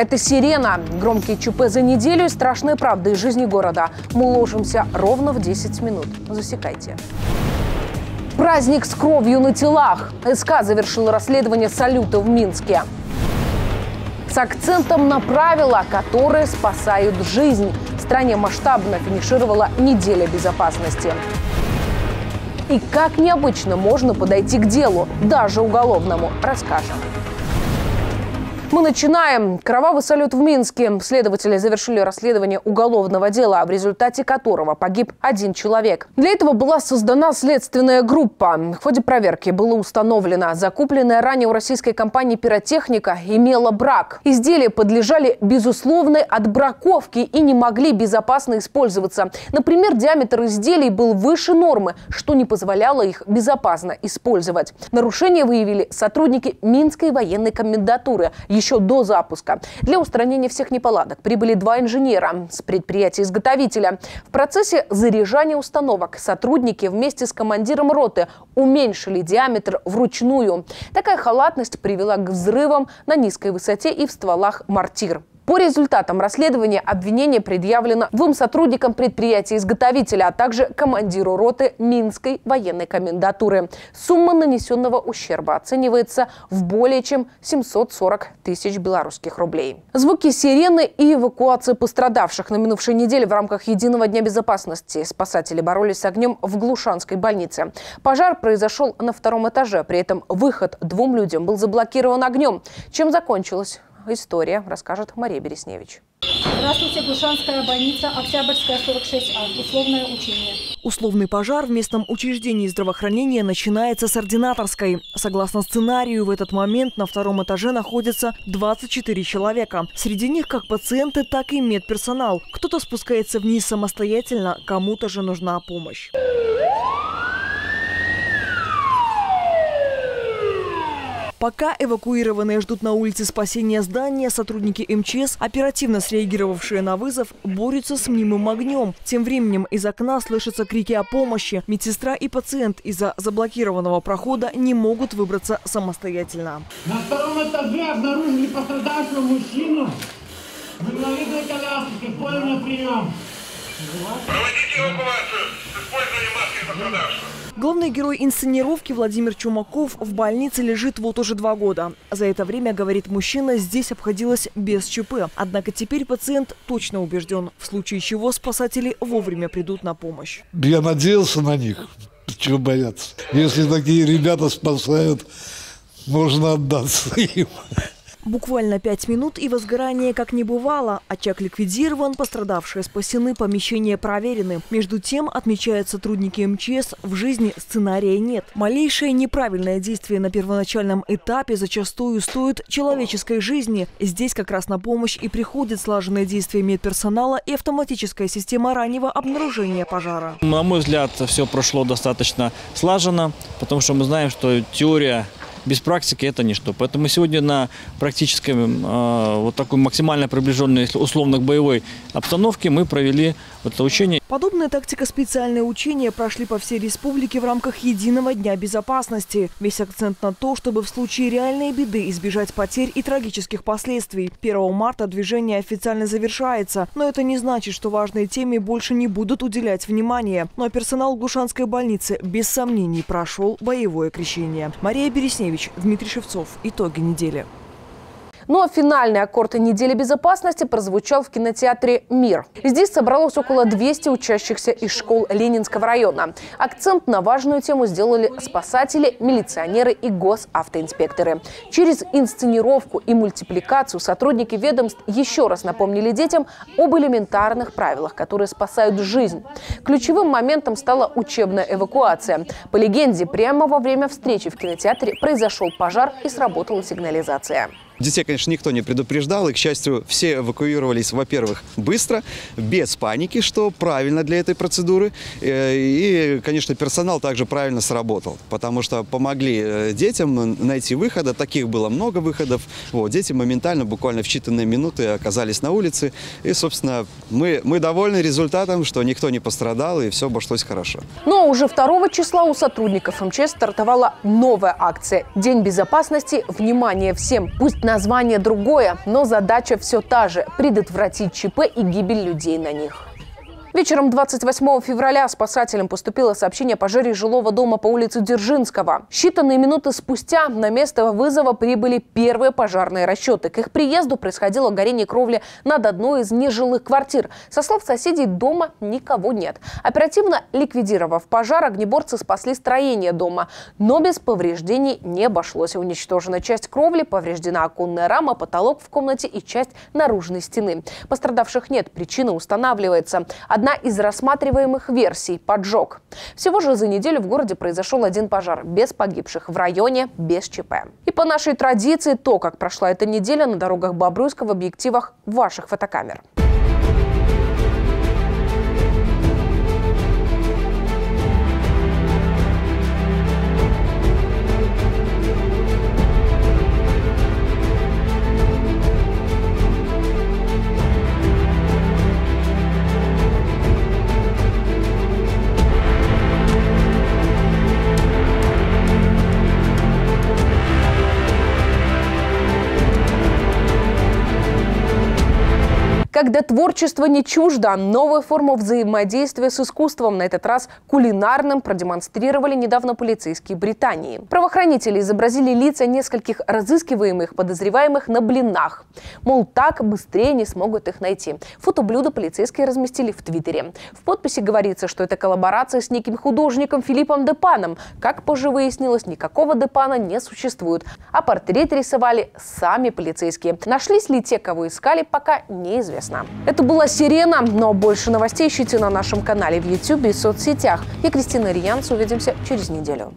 Это «Сирена». Громкие ЧП за неделю и страшные правды из жизни города. Мы уложимся ровно в 10 минут. Засекайте. Праздник с кровью на телах. СК завершил расследование салюта в Минске. С акцентом на правила, которые спасают жизнь. В стране масштабно финишировала неделя безопасности. И как необычно можно подойти к делу, даже уголовному, расскажем. Мы начинаем. Кровавый салют в Минске. Следователи завершили расследование уголовного дела, в результате которого погиб один человек. Для этого была создана следственная группа. В ходе проверки было установлено, закупленная ранее у российской компании пиротехника имела брак. Изделия подлежали безусловной отбраковке и не могли безопасно использоваться. Например, диаметр изделий был выше нормы, что не позволяло их безопасно использовать. Нарушения выявили сотрудники Минской военной комендатуры – еще до запуска. Для устранения всех неполадок прибыли два инженера с предприятия-изготовителя. В процессе заряжания установок сотрудники вместе с командиром роты уменьшили диаметр вручную. Такая халатность привела к взрывам на низкой высоте и в стволах мортир. По результатам расследования обвинение предъявлено двум сотрудникам предприятия-изготовителя, а также командиру роты Минской военной комендатуры. Сумма нанесенного ущерба оценивается в более чем 740 тысяч белорусских рублей. Звуки сирены и эвакуация пострадавших на минувшей неделе в рамках Единого дня безопасности. Спасатели боролись с огнем в Глушанской больнице. Пожар произошел на втором этаже. При этом выход двум людям был заблокирован огнем. Чем закончилось? История расскажет Мария Бересневич. Здравствуйте, Глушанская больница, Октябрьская, 46А. Условное учение. Условный пожар в местном учреждении здравоохранения начинается с ординаторской. Согласно сценарию, в этот момент на втором этаже находится 24 человека. Среди них как пациенты, так и медперсонал. Кто-то спускается вниз самостоятельно, кому-то же нужна помощь. Пока эвакуированные ждут на улице спасения здания, сотрудники МЧС, оперативно среагировавшие на вызов, борются с мнимым огнем. Тем временем из окна слышатся крики о помощи. Медсестра и пациент из-за заблокированного прохода не могут выбраться самостоятельно. На втором этаже обнаружили пострадавшего мужчину в инвалидной коляске. Понял на прием. Проводите эвакуацию с использованием маски пострадавшего. Главный герой инсценировки Владимир Чумаков в больнице лежит вот уже два года. За это время, говорит мужчина, здесь обходилось без ЧП. Однако теперь пациент точно убежден, в случае чего спасатели вовремя придут на помощь. Я надеялся на них. Чего бояться? Если такие ребята спасают, можно отдаться им. Буквально пять минут и возгорание как не бывало. Очаг ликвидирован, пострадавшие спасены, помещения проверены. Между тем, отмечают сотрудники МЧС, в жизни сценария нет. Малейшее неправильное действие на первоначальном этапе зачастую стоит человеческой жизни. Здесь как раз на помощь и приходит слаженное действие медперсонала и автоматическая система раннего обнаружения пожара. На мой взгляд, все прошло достаточно слаженно, потому что мы знаем, что теория без практики это ничто. Поэтому сегодня на практической, э, вот такой максимально приближенной, условно, к боевой обстановке мы провели это учение. Подобная тактика специальные учения прошли по всей республике в рамках единого дня безопасности. Весь акцент на то, чтобы в случае реальной беды избежать потерь и трагических последствий. 1 марта движение официально завершается, но это не значит, что важные теме больше не будут уделять внимания. Но персонал Глушанской больницы без сомнений прошел боевое крещение. Мария Бересневич, Дмитрий Шевцов. Итоги недели. Ну а финальный аккорд недели безопасности прозвучал в кинотеатре «Мир». Здесь собралось около 200 учащихся из школ Ленинского района. Акцент на важную тему сделали спасатели, милиционеры и госавтоинспекторы. Через инсценировку и мультипликацию сотрудники ведомств еще раз напомнили детям об элементарных правилах, которые спасают жизнь. Ключевым моментом стала учебная эвакуация. По легенде, прямо во время встречи в кинотеатре произошел пожар и сработала сигнализация. Детей, конечно, никто не предупреждал, и, к счастью, все эвакуировались, во-первых, быстро, без паники, что правильно для этой процедуры. Э, и, конечно, персонал также правильно сработал, потому что помогли э, детям найти выходы. Таких было много выходов. Вот, дети моментально, буквально в считанные минуты оказались на улице. И, собственно, мы, мы довольны результатом, что никто не пострадал, и все обошлось хорошо. Но уже 2 числа у сотрудников МЧС стартовала новая акция. День безопасности. Внимание всем! Пусть Название другое, но задача все та же – предотвратить ЧП и гибель людей на них. Вечером 28 февраля спасателям поступило сообщение о пожаре жилого дома по улице Дзержинского. Считанные минуты спустя на место вызова прибыли первые пожарные расчеты. К их приезду происходило горение кровли над одной из нежилых квартир. Со слов соседей, дома никого нет. Оперативно ликвидировав пожар, огнеборцы спасли строение дома. Но без повреждений не обошлось. Уничтожена часть кровли, повреждена оконная рама, потолок в комнате и часть наружной стены. Пострадавших нет, причина устанавливается одна из рассматриваемых версий – поджог. Всего же за неделю в городе произошел один пожар, без погибших, в районе без ЧП. И по нашей традиции то, как прошла эта неделя на дорогах Бобруйска в объективах ваших фотокамер. Когда творчество не чуждо, новую форму взаимодействия с искусством, на этот раз кулинарным, продемонстрировали недавно полицейские Британии. Правоохранители изобразили лица нескольких разыскиваемых подозреваемых на блинах. Мол, так быстрее не смогут их найти. Фотоблюда полицейские разместили в Твиттере. В подписи говорится, что это коллаборация с неким художником Филиппом Депаном. Как позже выяснилось, никакого Депана не существует. А портрет рисовали сами полицейские. Нашлись ли те, кого искали, пока неизвестно интересно. Это была «Сирена», но больше новостей ищите на нашем канале в YouTube и соцсетях. Я Кристина Риянц. Увидимся через неделю.